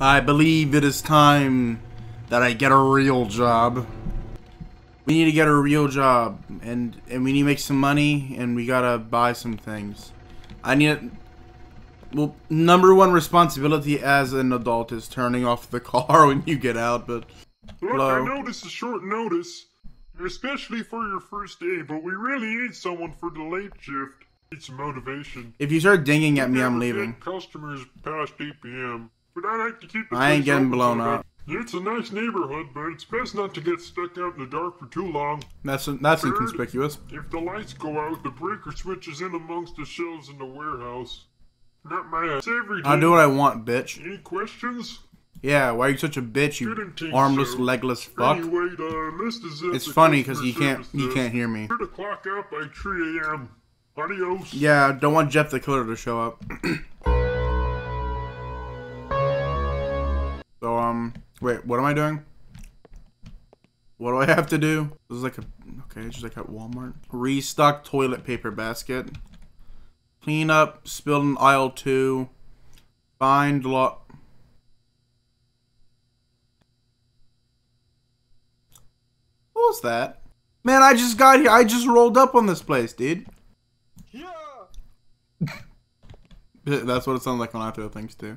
I believe it is time that I get a real job. We need to get a real job, and and we need to make some money, and we gotta buy some things. I need. Well, number one responsibility as an adult is turning off the car when you get out. But Look, Hello? I know this is short notice, especially for your first day, but we really need someone for the late shift. Need some motivation. if you start dinging at me, I'm leaving. Customers past 8 p.m. But I like to keep the I ain't getting blown up. It's a nice neighborhood, but it's best not to get stuck out in the dark for too long. That's that's inconspicuous. If the lights go out, the breaker switches in amongst the shelves in the warehouse. Not my It's every day. I'll do what I want, bitch. Any questions? Yeah, why are you such a bitch, you armless, so. legless fuck? Anyway, uh, the list is at It's funny because you can't you can't hear me. Clock out by 3 a.m. Adios. Yeah, don't want Jeff the Killer to show up. um, wait, what am I doing? What do I have to do? This is like a okay, it's just like at Walmart. Restock toilet paper basket. Clean up spilled in aisle two. Find lot. What was that? Man, I just got here. I just rolled up on this place, dude. Yeah. That's what it sounds like when I throw things too.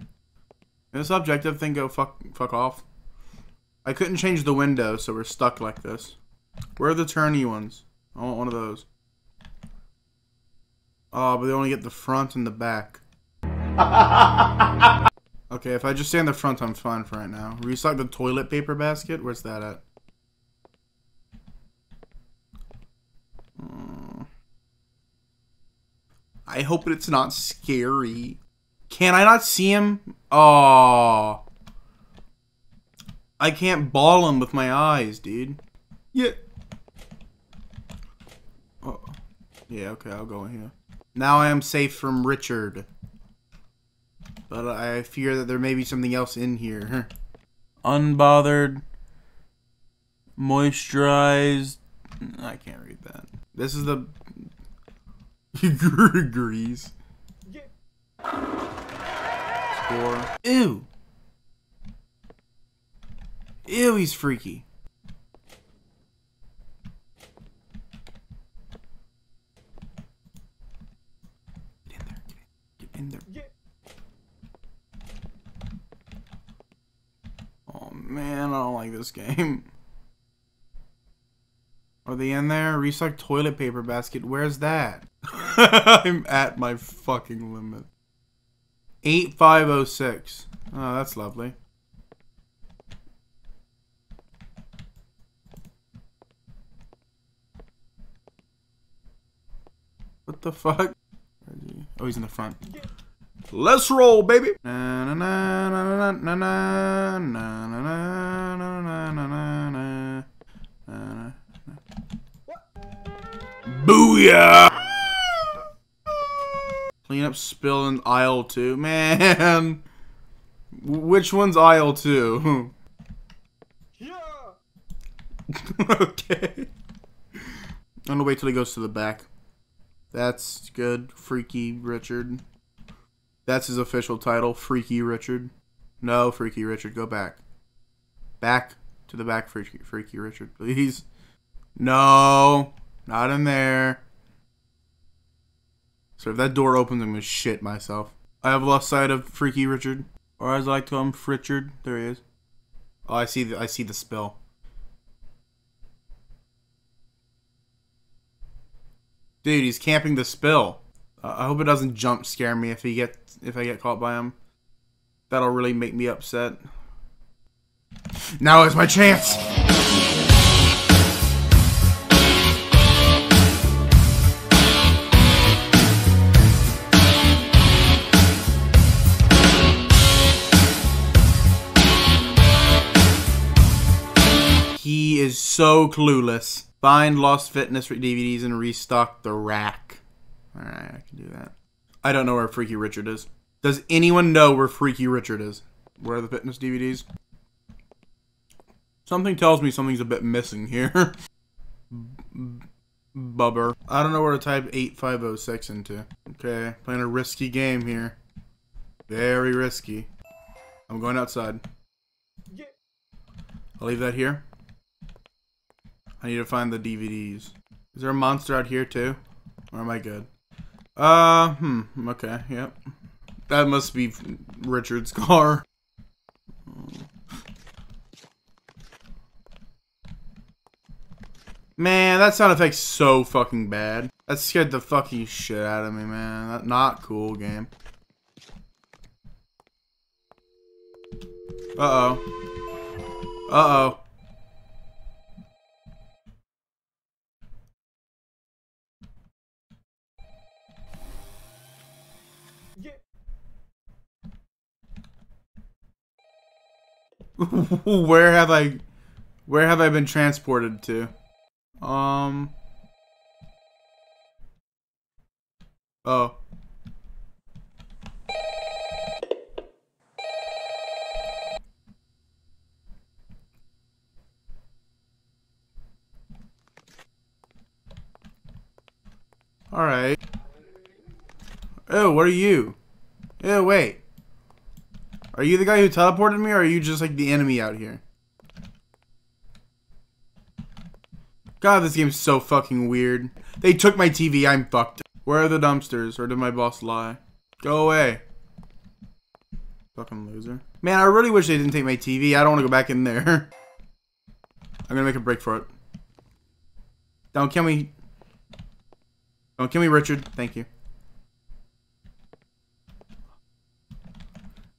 This objective thing go fuck fuck off. I couldn't change the window, so we're stuck like this. Where are the turny ones? I want one of those. Oh, but they only get the front and the back. okay, if I just stay in the front, I'm fine for right now. Restock the toilet paper basket. Where's that at? Hmm. I hope it's not scary. Can I not see him? Oh. I can't ball him with my eyes, dude. Yeah. Oh. Yeah, okay, I'll go in here. Now I am safe from Richard. But I fear that there may be something else in here. Unbothered. Moisturized. I can't read that. This is the Grease. Score. Ew. Ew, he's freaky. Get in there. Get in there. Oh man, I don't like this game. Are they in there? Restock toilet paper basket. Where's that? I'm at my fucking limit. 8506. Oh, that's lovely. What the fuck? Where is he? Oh, he's in the front. Let's roll, baby. Na Clean up spill in aisle two. Man! Which one's aisle two? Yeah. okay. I'm gonna wait till he goes to the back. That's good. Freaky Richard. That's his official title. Freaky Richard. No, Freaky Richard. Go back. Back to the back, Freaky, Freaky Richard, please. No. Not in there. So if that door opens, I'm gonna shit myself. I have lost sight of Freaky Richard, or as I like to call him, Fritchard. There he is. Oh, I see the I see the spill. Dude, he's camping the spill. Uh, I hope it doesn't jump scare me if he get if I get caught by him. That'll really make me upset. Now is my chance. So clueless. Find lost fitness DVDs and restock the rack. Alright, I can do that. I don't know where Freaky Richard is. Does anyone know where Freaky Richard is? Where are the fitness DVDs? Something tells me something's a bit missing here. Bubber. I don't know where to type 8506 into. Okay, playing a risky game here. Very risky. I'm going outside. I'll leave that here. I need to find the DVDs. Is there a monster out here too? Or am I good? Uh, hmm, okay, yep. That must be Richard's car. Man, that sound effect's so fucking bad. That scared the fucking shit out of me, man. That not cool game. Uh-oh. Uh-oh. where have I where have I been transported to? Um Oh. Alright. Oh, what are you? Oh, wait. Are you the guy who teleported me, or are you just like the enemy out here? God, this game's so fucking weird. They took my TV, I'm fucked. Where are the dumpsters, or did my boss lie? Go away. Fucking loser. Man, I really wish they didn't take my TV. I don't want to go back in there. I'm gonna make a break for it. Don't kill me. Don't kill me, Richard. Thank you.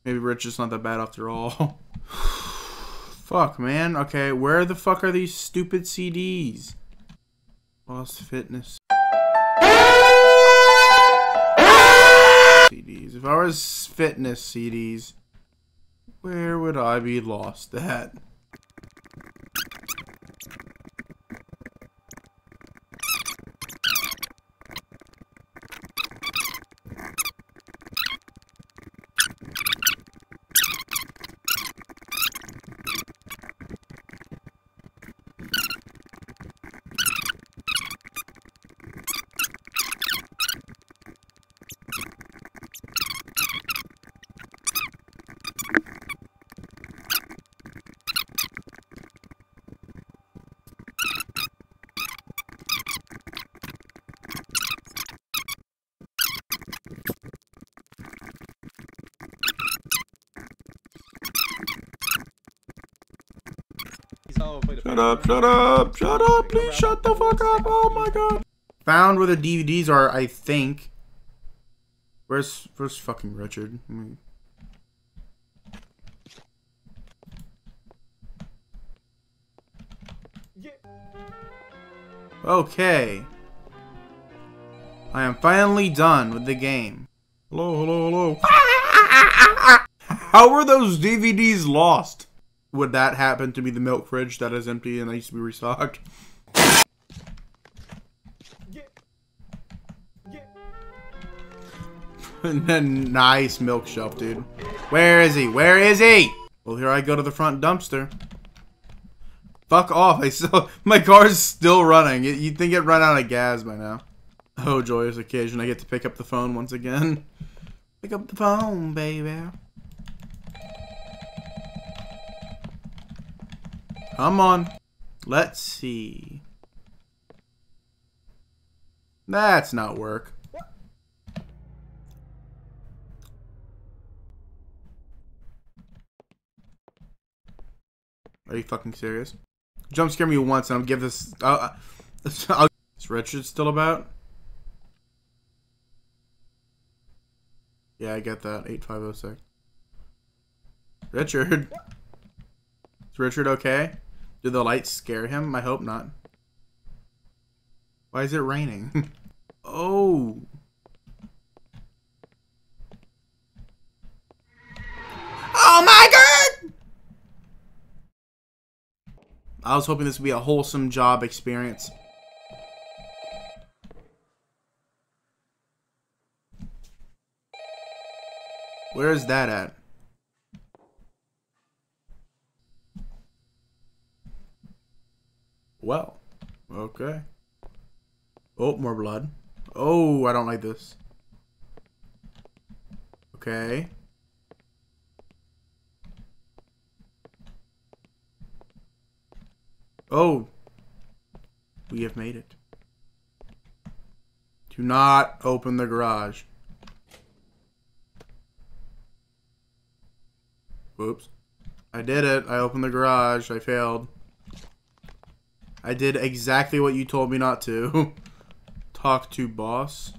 Maybe Rich is not that bad after all. fuck, man. Okay, where the fuck are these stupid CDs? Lost Fitness. CDs. If I was fitness CDs, where would I be lost at? Shut up, shut up, shut up, please shut the fuck up, oh my god. Found where the DVDs are, I think. Where's, where's fucking Richard? Okay. I am finally done with the game. Hello, hello, hello. How were those DVDs lost? Would that happen to be the milk fridge that is empty and needs to be restocked? nice milk shelf, dude. Where is he? Where is he? Well, here I go to the front dumpster. Fuck off. I still, my car's still running. You'd think it run out of gas by now. Oh, joyous occasion. I get to pick up the phone once again. Pick up the phone, baby. Come on. Let's see. That's not work. Are you fucking serious? Jump scare me once and I'll give this... Uh, I'll, is Richard still about? Yeah, I get that. 8506. Richard. Is Richard okay? Did the lights scare him? I hope not. Why is it raining? oh. Oh my god! I was hoping this would be a wholesome job experience. Where is that at? Well, okay. Oh, more blood. Oh, I don't like this. Okay. Oh. We have made it. Do not open the garage. Whoops. I did it. I opened the garage. I failed. I did exactly what you told me not to. Talk to boss.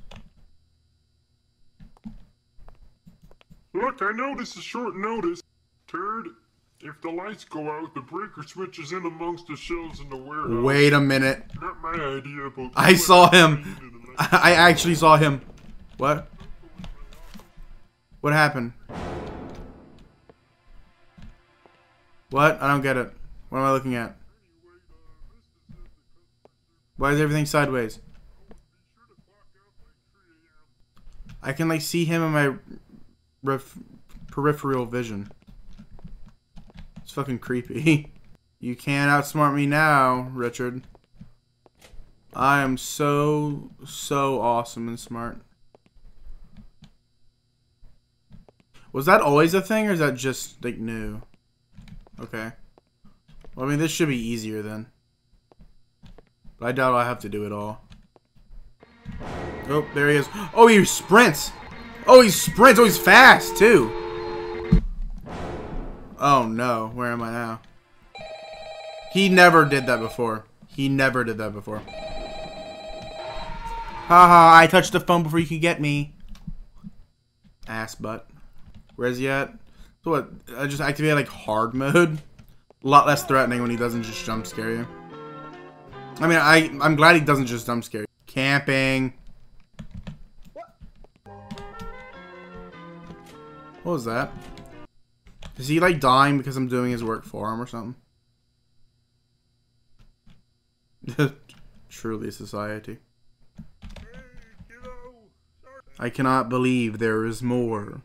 Look, I know this is short notice. Turd, if the lights go out, the breaker switch is in amongst the shelves in the warehouse. Wait a minute. Not my idea, but... I saw him. I actually saw him. What? What happened? What? I don't get it. What am I looking at? Why is everything sideways? I can like see him in my peripheral vision. It's fucking creepy. you can't outsmart me now, Richard. I am so, so awesome and smart. Was that always a thing, or is that just, like, new? Okay. Well, I mean, this should be easier then. But I doubt I'll have to do it all. Oh, there he is. Oh, he sprints! Oh, he sprints! Oh, he's fast, too! Oh, no. Where am I now? He never did that before. He never did that before. Haha, I touched the phone before you could get me. Ass butt. Where's he at? So what? I just activate like hard mode. A lot less threatening when he doesn't just jump scare you. I mean, I I'm glad he doesn't just jump scare. Camping. What was that? Is he like dying because I'm doing his work for him or something? Truly society. I cannot believe there is more.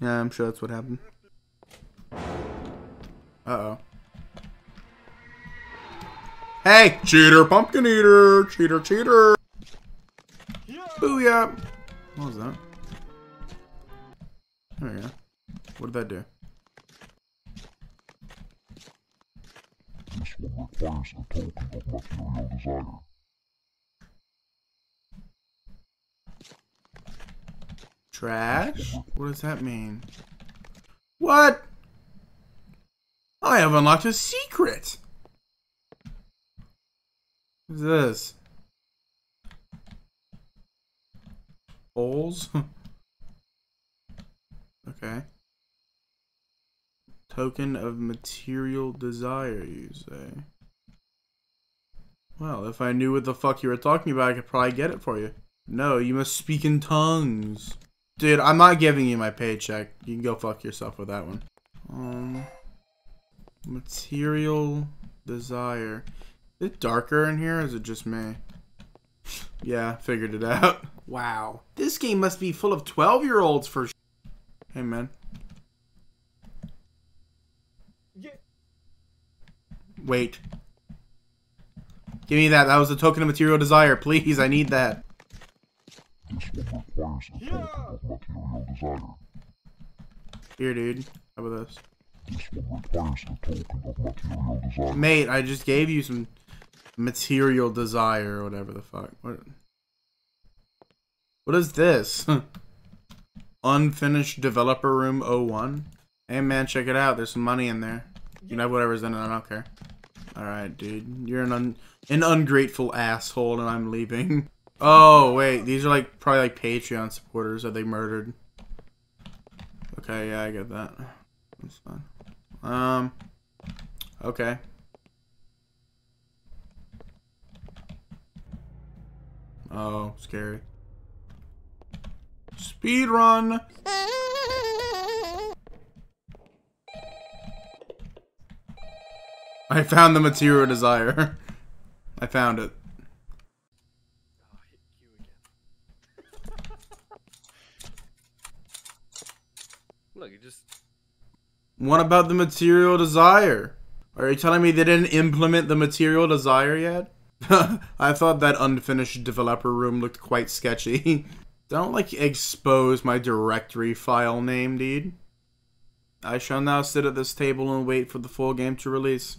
Yeah, I'm sure that's what happened. Uh-oh. Hey! Cheater, pumpkin eater! Cheater, cheater! Booyah! What was that? There we go. What did that do? This one requires a token of material desire. Trash? What does that mean? What? I have unlocked a secret! What's this? Holes? okay. Token of material desire, you say? Well, if I knew what the fuck you were talking about, I could probably get it for you. No, you must speak in tongues. Dude, I'm not giving you my paycheck. You can go fuck yourself with that one. Um, material desire. Is it darker in here, or is it just me? yeah, figured it out. Wow. This game must be full of 12-year-olds for Hey, man. Wait. Give me that. That was a token of material desire. Please, I need that. This one requires a token of material desire. Here, dude. How about this? This one requires a token of material desire. Mate, I just gave you some material desire or whatever the fuck. What? What is this? Unfinished developer room 01? Hey man, check it out. There's some money in there. You can have whatever's in it. I don't care. Alright, dude. You're an un an ungrateful asshole and I'm leaving. Oh, wait. These are like probably like Patreon supporters that they murdered. Okay, yeah, I get that. That's fine. Um, okay. Oh, scary. Speed run. I found the material desire. I found it. Look, it just What about the material desire? Are you telling me they didn't implement the material desire yet? I thought that unfinished developer room looked quite sketchy. Don't like expose my directory file name, dude. I shall now sit at this table and wait for the full game to release.